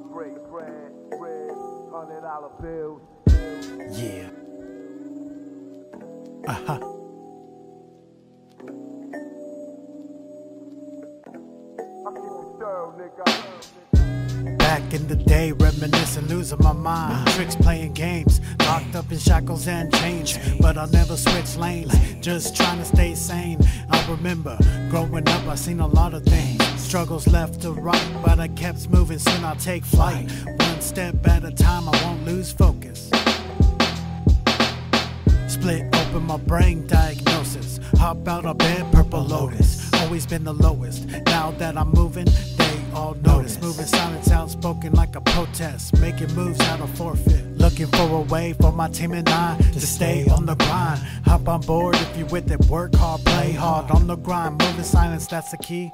I break bread, bread, hundred dollar bills. Yeah. Uh huh. I keep it thorough, nigga. Back in the day, reminiscing, losing my mind. Tricks playing games, locked up in shackles and chains. But I'll never switch lanes, just trying to stay sane. Remember growing up, I seen a lot of things. Struggles left to right, but I kept moving, soon I'll take flight. One step at a time, I won't lose focus. Split open my brain diagnosis. Hop out of bed, purple lotus. Always been the lowest. Now that I'm moving, they all notice. Moving silence like a protest. Making moves out of forfeit. Looking for a way for my team and I to stay on the grind. Hop on board if you're with it. Work hard, play hard on the grind. Moving silence, that's the key.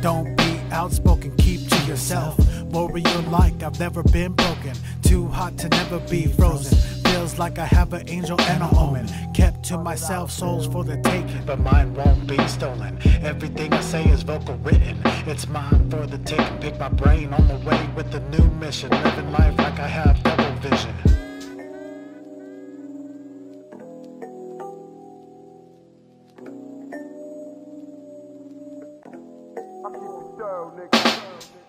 Don't be outspoken, keep yourself. Warrior like I've never been broken. Too hot to never be frozen. Feels like I have an angel and a omen. Kept to myself, souls for the taking. But mine won't be stolen. Everything I say is vocal written. It's mine for the taking. Pick my brain on the way with a new mission. Living life like I have double vision. I keep it thorough, nigga.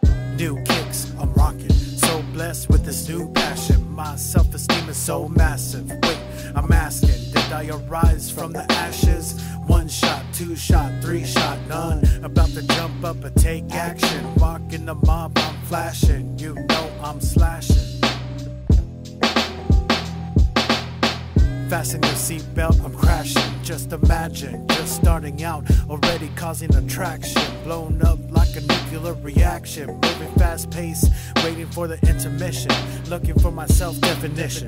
New kicks, I'm rocking. So blessed with this new passion. My self esteem is so massive. Wait, I'm asking, did I arise from the ashes? One shot, two shot, three shot, none. About to jump up and take action. Walking the mob, I'm flashing. You know I'm slashing. Fasten your seatbelt, I'm crashing. Just imagine, just starting out, already causing attraction. Blown up like a reaction. Moving fast pace, waiting for the intermission. Looking for my self definition.